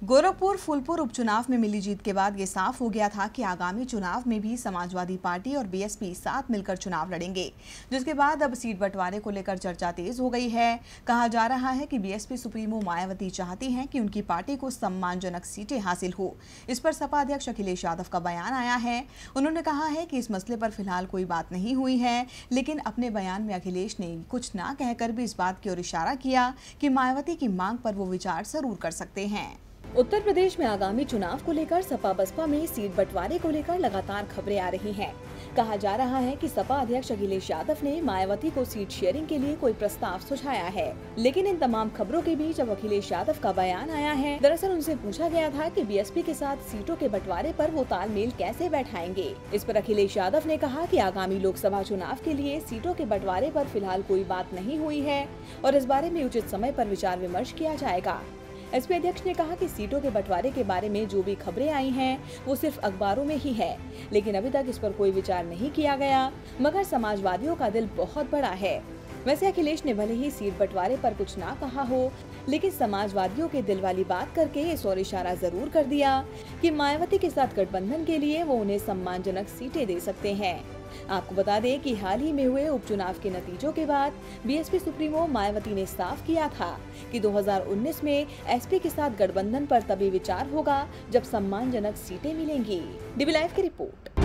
गोरखपुर फूलपुर उपचुनाव में मिली जीत के बाद ये साफ़ हो गया था कि आगामी चुनाव में भी समाजवादी पार्टी और बीएसपी साथ मिलकर चुनाव लड़ेंगे, जिसके बाद अब सीट बंटवारे को लेकर चर्चा तेज हो गई है। कहा जा रहा है कि बीएसपी सुप्रीमो मायावती चाहती हैं कि उनकी पार्टी को सम्मानजनक सीटें हासिल हो। इस पर सपा अध्यक्ष अखिलेश यादव का बयान आया है। उन्होंने कहा है कि इस मसले पर फ़िलहाल कोई बात नहीं हुई है, लेकिन अपने बयान में अखिलेश ने कुछ ना कहकर भी इस बात की ओर इशारा किया कि मायावती की मांग पर वो विचार ज़रूर कर सकते हैं। उत्तर प्रदेश में आगामी चुनाव को लेकर सपा बसपा में सीट बंटवारे को लेकर लगातार खबरें आ रही हैं। कहा जा रहा है कि सपा अध्यक्ष अखिलेश यादव ने मायावती को सीट शेयरिंग के लिए कोई प्रस्ताव सुझाया है। लेकिन इन तमाम खबरों के बीच अब अखिलेश यादव का बयान आया है। दरअसल उनसे पूछा गया था कि बीएसपी के साथ सीटों के बंटवारे पर वो तालमेल कैसे बैठाएँगे। इस पर अखिलेश यादव ने कहा कि आगामी लोकसभा चुनाव के लिए सीटों के बंटवारे पर फ़िलहाल कोई बात नहीं हुई है और इस बारे में उचित समय पर विचार विमर्श किया जाएगा। एसपी अध्यक्ष ने कहा कि सीटों के बंटवारे के बारे में जो भी खबरें आई हैं, वो सिर्फ़ अखबारों में ही है। लेकिन अभी तक इस पर कोई विचार नहीं किया गया, मगर समाजवादियों का दिल बहुत बड़ा है। वैसे अखिलेश ने भले ही सीट बंटवारे पर कुछ ना कहा हो, लेकिन समाजवादियों के दिल वाली बात करके इस और इशारा ज़रूर कर दिया कि मायावती के साथ गठबंधन के लिए वो उन्हें सम्मानजनक सीटें दे सकते हैं। आपको बता दें कि हाल ही में हुए उपचुनाव के नतीजों के बाद बीएसपी सुप्रीमो मायावती ने साफ़ किया था कि 2019 में एसपी के साथ गठबंधन पर तभी विचार होगा जब सम्मानजनक सीटें मिलेंगी। डीबी लाइव की रिपोर्ट।